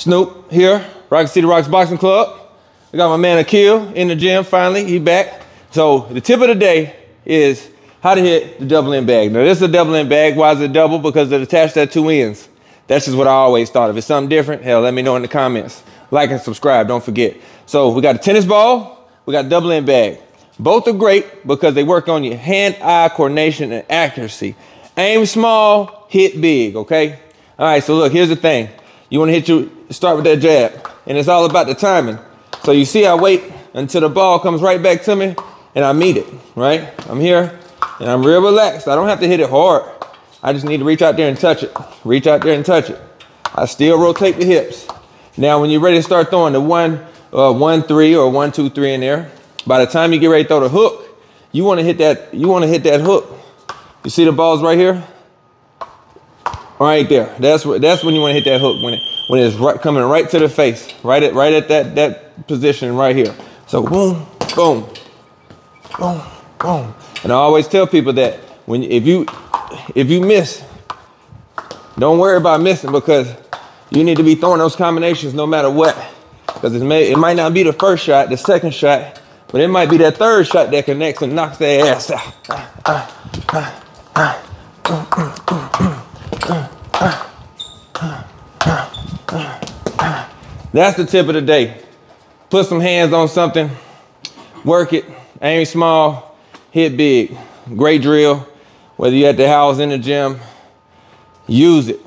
Snoop here, Rocket City Rocks Boxing Club. We got my man Akil in the gym finally, he back. So the tip of the day is how to hit the double end bag. Now this is a double end bag. Why is it double? Because it attached at two ends. That's just what I always thought. If it's something different, hell, let me know in the comments. Like and subscribe, don't forget. So we got a tennis ball, we got a double end bag. Both are great because they work on your hand-eye coordination and accuracy. Aim small, hit big, okay? All right, so look, here's the thing. You wanna hit your, start with that jab, and it's all about the timing. So you see I wait until the ball comes right back to me, and I meet it, right? I'm here, and I'm real relaxed. I don't have to hit it hard. I just need to reach out there and touch it. Reach out there and touch it. I still rotate the hips. Now, when you're ready to start throwing the one, uh, one, three, or one, two, three in there, by the time you get ready to throw the hook, you want to hit that. You want to hit that hook. You see the balls right here, right there. That's what. That's when you want to hit that hook when it when it's right coming right to the face, right at right at that that position right here. So boom, boom, boom, boom. And I always tell people that when if you if you miss, don't worry about missing because you need to be throwing those combinations no matter what. Because it may it might not be the first shot, the second shot, but it might be that third shot that connects and knocks their ass out. That's the tip of the day. Put some hands on something, work it, aim small, hit big. Great drill. Whether you're at the house, in the gym, use it.